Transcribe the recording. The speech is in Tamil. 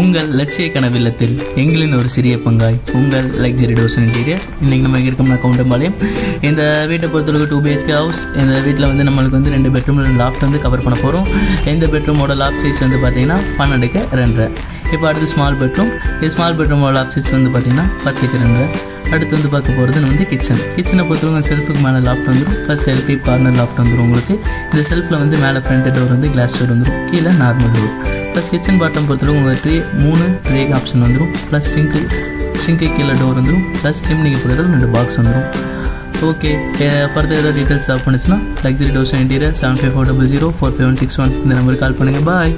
உங்கள் லட்சிய கனவில்லத்தில் எங்களின் ஒரு சிறிய பங்காய். உங்கள் லக்ஸரி டோசன் இன்டீரியர் இன்றைக்கி நம்ம இருக்கோம்னா கவுண்டம்பாளையம். இந்த வீட்டை பொறுத்தளவுக்கு டூ பிஹெச்கே ஹவுஸ் இந்த வீட்டில் வந்து நம்மளுக்கு வந்து ரெண்டு பெட்ரூம் ரெண்டு லாஃப்ட் வந்து கவர் பண்ண போகிறோம் இந்த பெட்ரூமோட லாஃப்ட் சைஸ் வந்து பார்த்தீங்கன்னா பன்னெண்டுக்கு ரெண்டரை. இப்போ அடுத்து ஸ்மால் பெட்ரூம் இந்த ஸ்மால் பெட்ரூமோட லாஃப்ட் சைஸ் வந்து பார்த்தீங்கன்னா பத்துக்கு ரெண்டு அடுத்து வந்து பார்க்க போகிறது வந்து கிச்சன் கிச்சனை பொறுத்தவரைக்கும் செல்ஃபுக்கு மேலே லாஃப்ட் வந்துடும் ஃபஸ்ட் செல்ஃபி கார்னர் லாஃப்ட் வந்துடும் உங்களுக்கு. இந்த செல்ஃபில் வந்து மேலே ஃப்ரண்ட் டோர் வந்து கிளாஸ் டோர் வந்துடும் கீழே normal door plus kitchen bottom பொறுத்தளவு உங்கள் ட்ரே மூணு ட்ரே ஆப்ஷன் வந்துடும் ப்ளஸ் சிங்க்கு சிங்க்கு கீழே டோர் வந்துடும் ப்ளஸ் சிம்னிக்கு பக்கத்தில் ரெண்டு பாக்ஸ் வந்துடும் ஓகே ஃபர்தர் ஏதாவது டீட்டெயில்ஸ் ஆஃப் பண்ணுச்சுன்னா luxury dose interior seven five four double zero four five one six one இந்த நம்பருக்கு கால் பண்ணுங்கள் பாய்